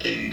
Hey.